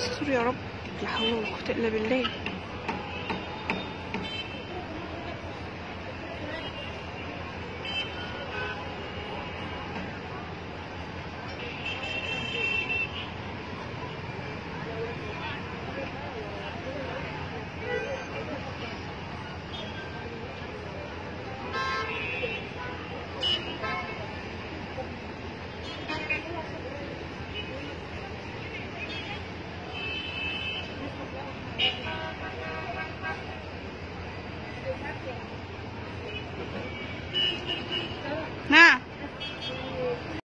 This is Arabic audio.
استر يا رب. لا حول ولا قوة إلا بالله.